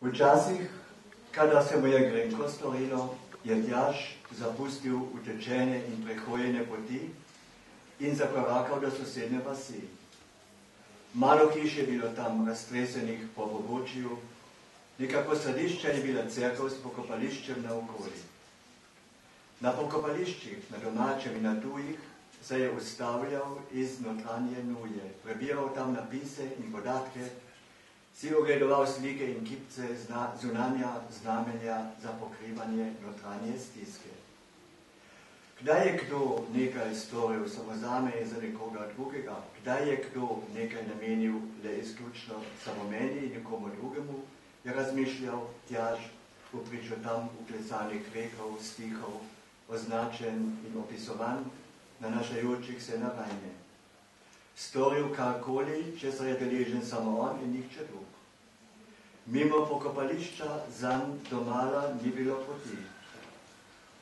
Včasih, kada se mu je grenko storilo, je Tjaž zapustil utečene in prehojene poti in zakorakal do sosedne vasi. Malo hiš je bilo tam raztresenih po pobočju, nekako središče je bila cerkev s pokopališčem na okoli. Na pokopališčih, na domačem in na tujih, se je ustavljal iz notranje nuje, prebiral tam napise in podatke, si ogledoval slike in kipce zna, zunanja znamenja za pokrivanje notranje stiske. Kdaj je kdo nekaj storil samo zame in za nekoga drugega? Kdaj je kdo nekaj namenil le izključno samo meni in nekomu drugemu? Je razmišljal tjaž v pričo tam uklesanih rekov, stihov, označen in opisovan, nanašajočih se na vajne. Storil karkoli, če se je deležen samo on in nihče drug. Mimo pokopališča zanj domala ni bilo poti.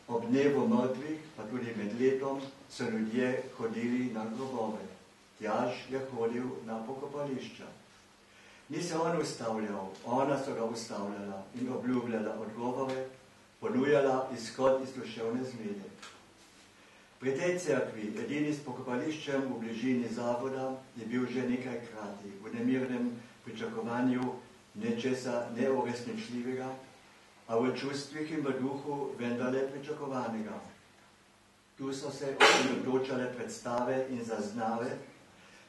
Ob dnevu mrtvih, pa tudi med letom, so ljudje hodili na grobove. Tjaž je hodil na pokopališča. Ni se on ustavljal, ona so ga ustavljala in obljubljala odgovore, ponujala izhod iz duševne zmede. Pri tej cerkvi, edini s pokopališčem v bližini zavoda, je bil že nekaj krati v nemirnem pričakovanju nečesa neuresničljivega, a v čustvih in v duhu vendarle pričakovanega. Tu so se osredotočale predstave in zaznave,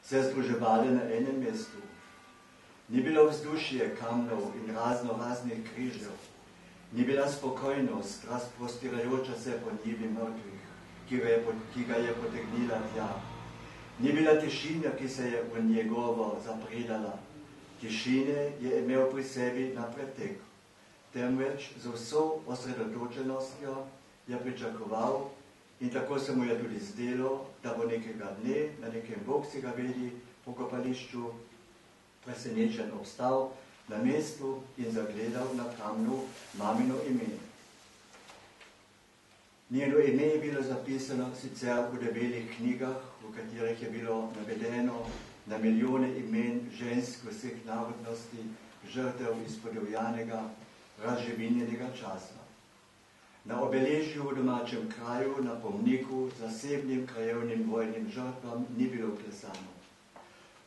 se združevale na enem mestu. Ni bilo vzdušje kamnov in razno raznih križev, ni bila spokojnost, razprostirajoča se po njivi mrtvih, ki ga, je, ki ga je potegnila tja. Ni bila tišina, ki se je v njegovo zapredala. Tišine je imel pri sebi na pretek temveč z vso osredotočenostjo je pričakoval in tako se mu je tudi zdelo, da bo nekega dne na nekem boksega vedi pokopališču presenečen obstal na mestu in zagledal na kamnu mamino ime. Njeno ime je bilo zapisano sicer v debelih knjigah, v katerih je bilo navedeno na milijone imen žensk vseh narodnosti, žrtev izpodovljanega razživinjenega časa. Na obeležju v domačem kraju, na pomniku, zasebnim krajevnim vojnim žrtvam ni bilo klesano.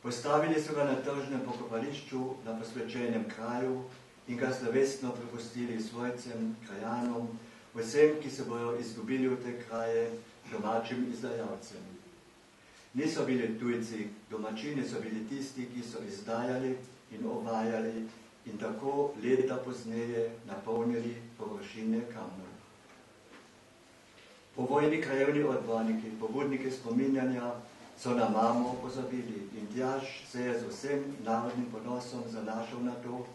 Postavili so ga na tržnem pokopališču, na posvečenem kraju in ga slovesno prepustili svojcem, krajanom, vsem, ki se bojo izgubili v te kraje, domačim izdajalcem. Niso bili tujci, domačini so bili tisti, ki so izdajali in ovajali in tako leta pozneje napolnili površine kamnov. Povojni krajevni odborniki, pobudniki spominjanja so na mamo pozabili in tjaž se je z vsem narodnim ponosom zanašal na to,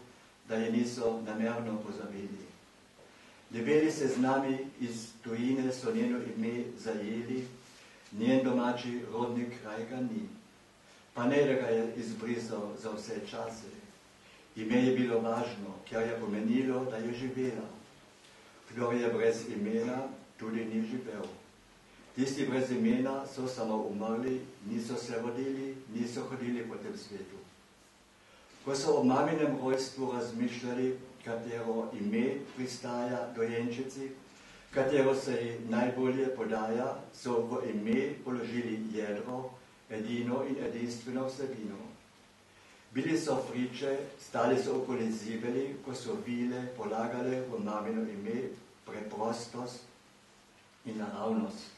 da je niso namerno pozabili. Debeli se z nami iz tujine so njeno ime zajeli, njen domači rodni kraj ga ni. Pa ne, da ga je izbrisal za vse čase, Ime je bilo važno, ker je pomenilo, da je živela. Kdor je brez imena, tudi ni živel. Tisti brez imena so samo umrli, niso se rodili, niso hodili po tem svetu. Ko so o maminem rojstvu razmišljali, katero ime pristaja dojenčici, katero se ji najbolje podaja, so v ime položili jedro, edino in edinstveno vsebino. Bili so friče, stali so okoli zibeli, ko so bile polagale v mamino ime preprostost in naravnost.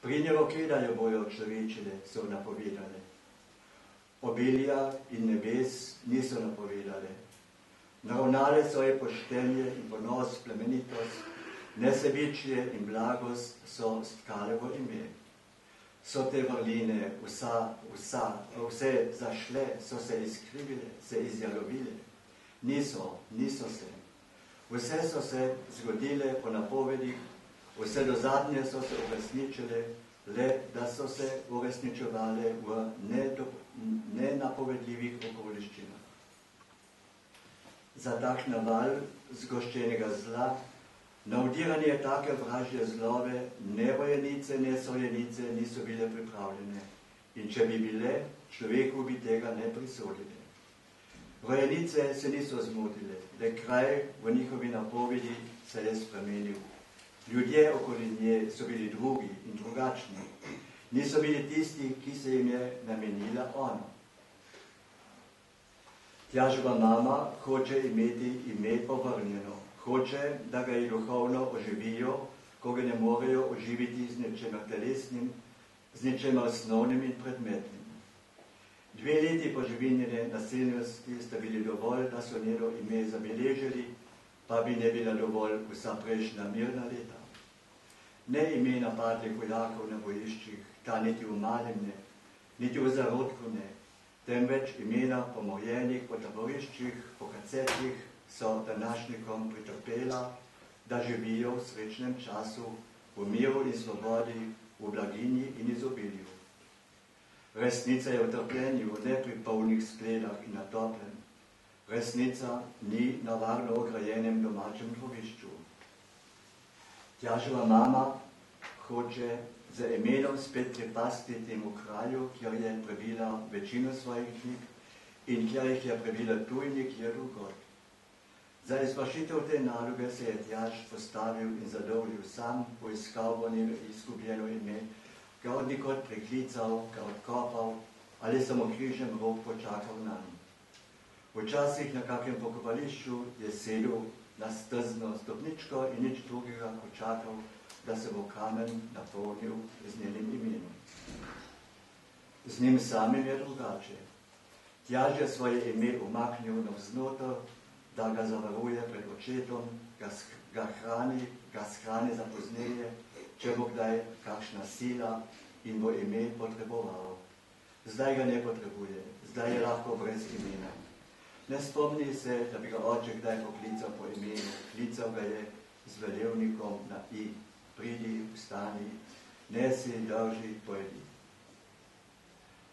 Pridne roke, da jo bojo človečile, so napovedale. Obilja in nebes niso napovedale. Naravnale so je poštenje in ponos, plemenitost, nesebičje in blagost so stkale v ime so te vrline, vsa, vsa, vse zašle, so se izkrivile, se izjalovile. Niso, niso se. Vse so se zgodile po napovedih, vse do zadnje so se uresničile, le da so se uresničevale v nenapovedljivih okoliščinah. Za tak naval zgoščenega zla Na udiranje take vražje zlove ne vojenice, ne sojenice niso bile pripravljene. In če bi bile, človeku bi tega ne prisodili. Rojenice se niso zmotile, le kraj v njihovi napovedi se je spremenil. Ljudje okoli nje so bili drugi in drugačni. Niso bili tisti, ki se jim je namenila ona. Tjažba mama hoče imeti ime povrnjeno. Hoče, da ga je duhovno oživijo, ko ga ne morejo oživiti z nečem telesnim, z nečem osnovnim in predmetnim. Dve leti poživinjene nasilnosti sta bili dovolj, da so njeno ime zabeležili, pa bi ne bila dovolj vsa prejšnja mirna leta. Ne ime napadlih vojakov na bojiščih, ta niti v malem ne, niti v zarodku ne, temveč imena pomojenih po taboriščih, po kacetih so današnjikom pritrpela, da živijo v srečnem času, v miru in svobodi, v blaginji in izobilju. Resnica je v trpljenju, ne pri polnih skledah in na toplem. Resnica ni na varno ograjenem domačem dvovišču. Tjaževa mama hoče za imenom spet pripasti temu kralju, kjer je prebila večino svojih knjig in kjer jih je prebila tu in nikjer drugod. Za izvršitev te naloge se je Tjaž postavil in zadovoljil sam, poiskal bo njeno izgubljeno ime, ga od nikot priklical, ga odkopal ali samo križem rok počakal na njim. Včasih na kakem pokopališču je sedel na stezno stopničko in nič drugega počakal, da se bo kamen napolnil z njenim imenom. Z njim samim je drugače. Tjaž je svoje ime umaknil na vznoto, da ga zavaruje pred očetom, ga, ga hrani, ga shrani za pozneje, če bo kdaj kakšna sila in bo ime potreboval. Zdaj ga ne potrebuje, zdaj je lahko brez imena. Ne spomni se, da bi ga oče kdaj poklical po imenu, klical ga je z velevnikom na i, pridi, vstani, nesi, drži, pojedi.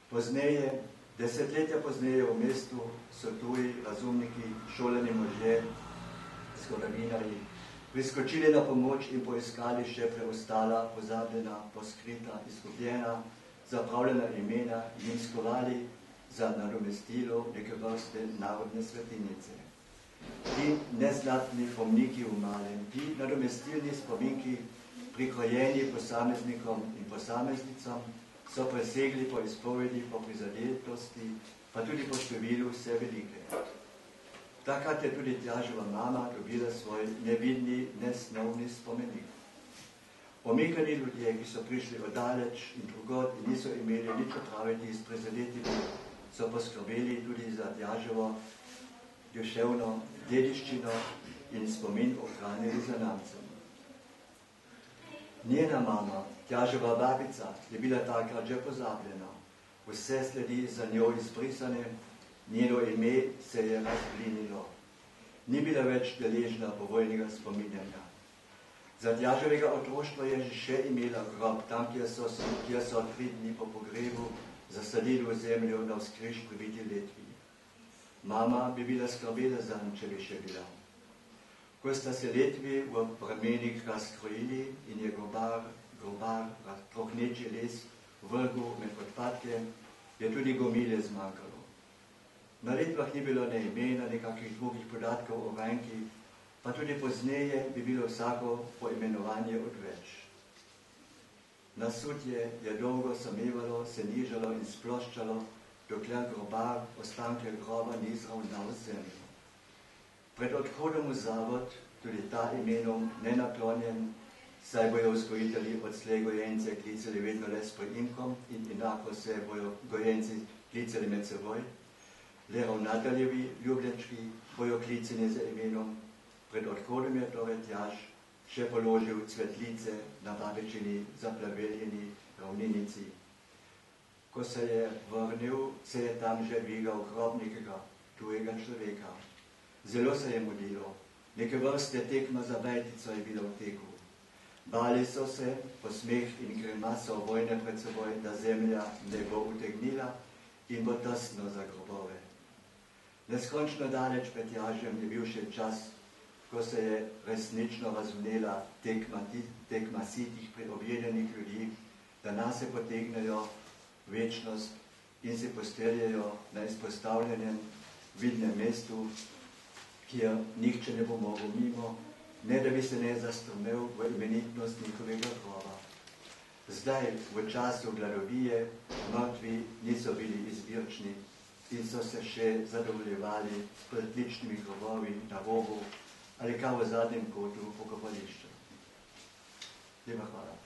Pozneje, desetletja pozneje v mestu so tuji razumniki, šoleni možje, zgodovinari, priskočili na pomoč in poiskali še preostala, pozabljena, poskrita, izgubljena, zapravljena imena in skovali za nadomestilo neke vrste narodne svetinice. Ti nezlatni pomniki v malem, ti nadomestilni spominki, prikrojeni posameznikom in posameznicam, so presegli po izpovedi, po prizadetosti, pa tudi po številu vse velike. Takrat je tudi Tjaževa mama dobila svoj nevidni, nesnovni spomenik. Omikani ljudje, ki so prišli odaleč in drugod in niso imeli nič opraviti s prezadetimi, so poskrbeli tudi za Tjaževo duševno dediščino in spomin ohranili za namcem. Njena mama, Tjaževa babica, je bila takrat že pozabljena. Vse sledi za njo izbrisane njeno ime se je razblinilo. Ni bila več deležna povojnega spominjanja. Za Tjaževega otroštva je še imela grob, tam, kjer so, kjer so tri dni po pogrebu zasadili v zemljo na vzkriž pribiti letvi. Mama bi bila skrbela za nj, če bi še bila. Ko sta se letvi v pramenih razkrojili in je grobar, grobar, trohneči les vrgu med odpadke, je tudi gomile zmanjkalo. Na letvah ni bilo ne imena, nekakvih drugih podatkov o vanki, pa tudi pozneje bi bilo vsako poimenovanje odveč. Nasutje je dolgo samevalo, se nižalo in sploščalo, dokler grobar ostanke groba ni zravnal zemljo. Pred odhodom v zavod, tudi ta imenom nenaklonjen, saj bojo vzgojitelji odslej gojence klicali vedno le s poimkom in enako se bojo gojenci klicali med seboj, le ravnateljevi ljubljenčki bojo kliceni za imenom. Pred odhodom je torej tjaž še položil cvetlice na babičini zaplaveljeni ravninici. Ko se je vrnil, se je tam že dvigal grob nekega tujega človeka. Zelo se je mudilo. Neke vrste tekma za bajtico je bila v teku. Bali so se, posmeh in grimaso vojne pred seboj, da zemlja ne bo utegnila in bo tesno za grobove. Neskončno daleč pred Jažem je bil še čas, ko se je resnično razumela tekma, tekma sitih preobjedenih ljudi, da nas se potegnejo večnost in se postreljajo na izpostavljenem vidnem mestu, kjer nihče ne bo mogel mimo, ne da bi se ne zastrumel v imenitnost njihovega groba. Zdaj, v času gladovije, mrtvi niso bili izbirčni in so se še zadovoljevali s pretličnimi grobovi na robu ali kao v zadnjem kotu pokopališča. Lepa hvala.